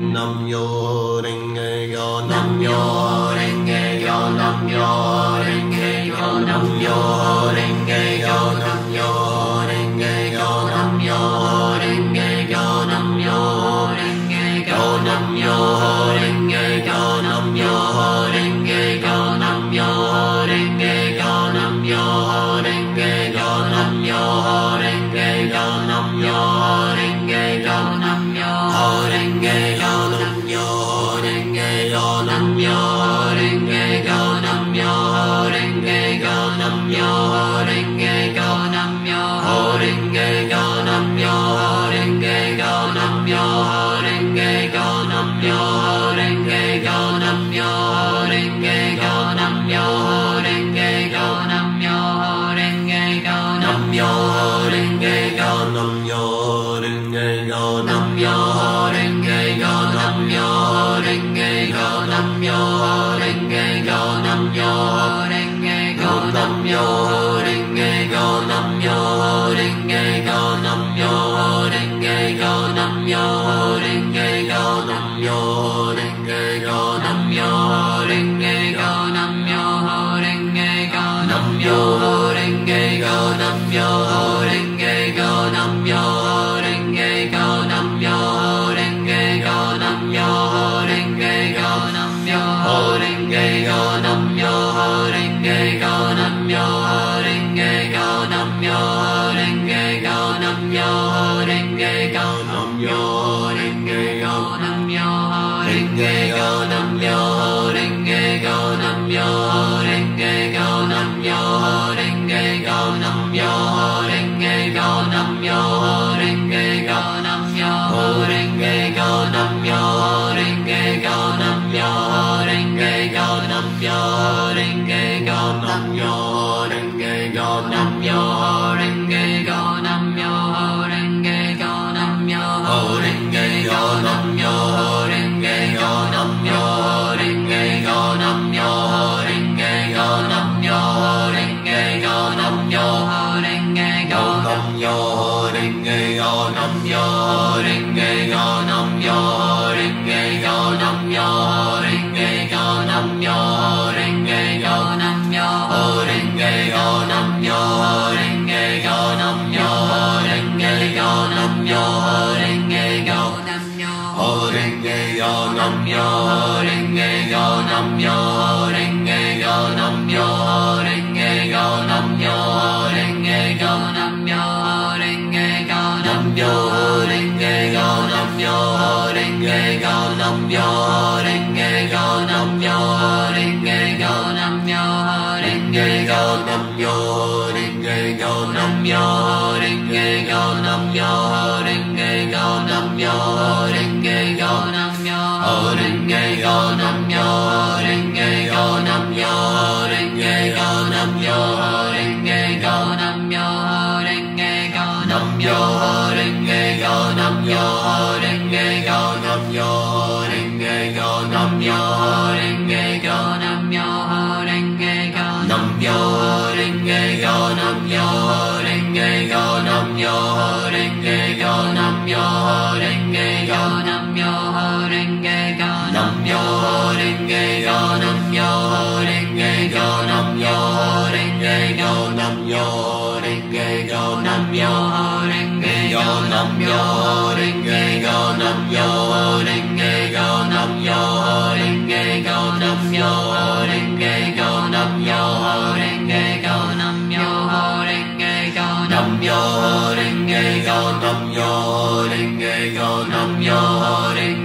Nam yo renge yo nam yo renge yo nam yo renge yo nam yo renge yo nam yo renge yo nam yo renge yo nam yo renge yo nam yo Nam yo Nam Myoho Renge Kyo Nam Myoho Nam-myoho, nam yo renge yo nam yo renge yo nam yo renge nam nam nam nam nam nam nam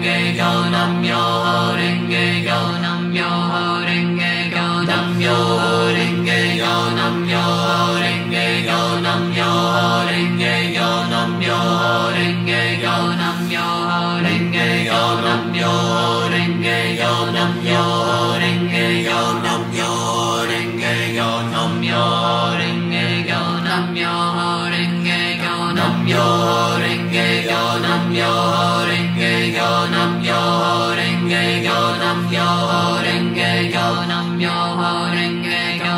Nam-myoho-renge-kyo, Nam-myoho-renge-kyo,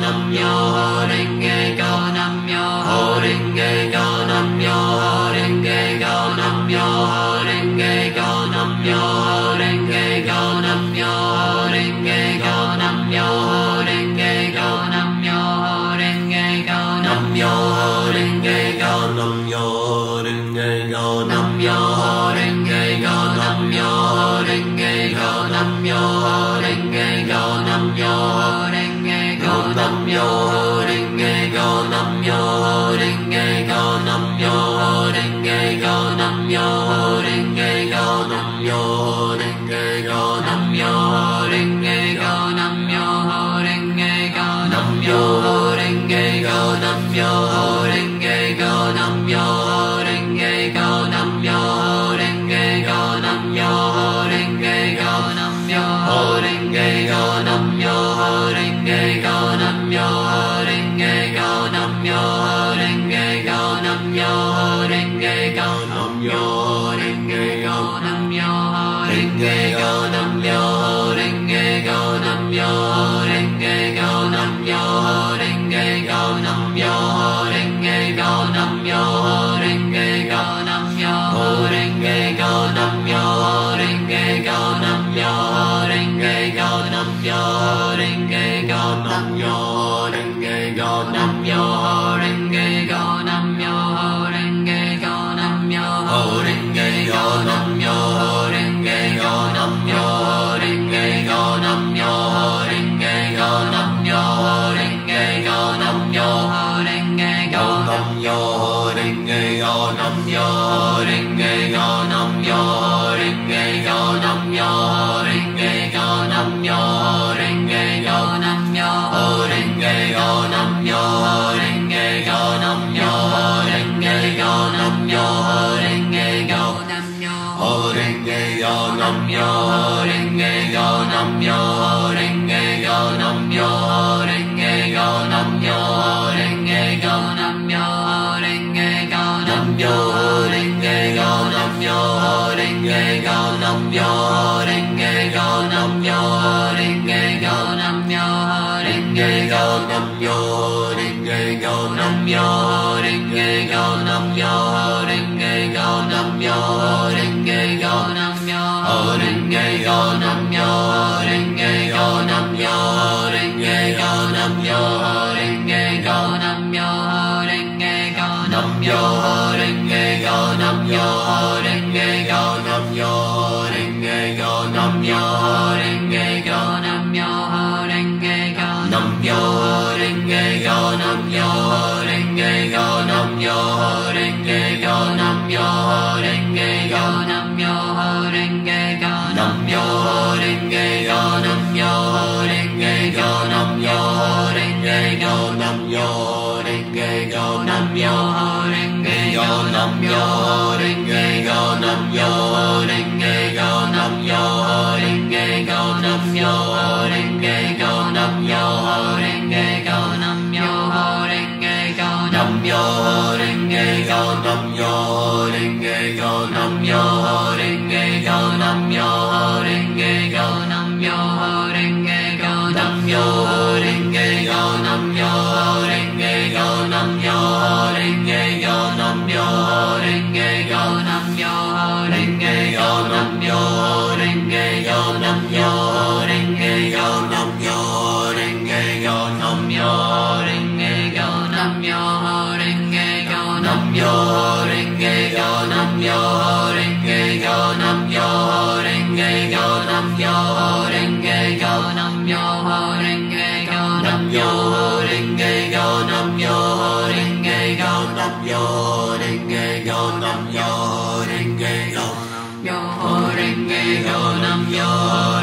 Nam-myoho-renge-kyo. Nam yo renge yo nam yo renge yo nam yo renge yo nam yo renge yo nam yo renge yo nam yo renge yo nam yo renge yo nam yo renge yo nam yo renge yo nam yo renge yo nam yo renge go nam yo renge go nam yo renge go nam yo renge go nam yo renge go nam yo renge go nam yo renge go nam yo renge go nam yo renge go nam yo renge go nam yo renge go nam yo renge go nam yo renge go nam yo renge go nam yo renge go nam yo renge yo renge go nam yo renge go nam yo renge go nam yo renge go nam yo renge go nam yo renge go nam yo renge go nam yo renge go nam yo renge go nam yo renge go nam yo yo Namyo